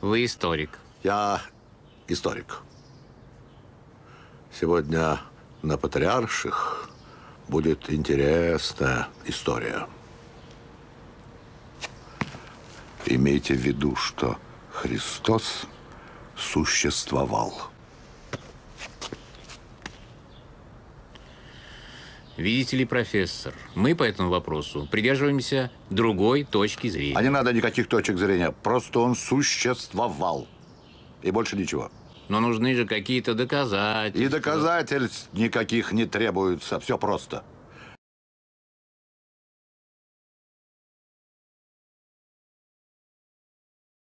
Вы историк. Я историк. Сегодня на Патриарших будет интересная история. Имейте в виду, что Христос существовал. Видите ли, профессор, мы по этому вопросу придерживаемся другой точки зрения. А не надо никаких точек зрения. Просто он существовал. И больше ничего. Но нужны же какие-то доказательства. И доказательств никаких не требуется. Все просто.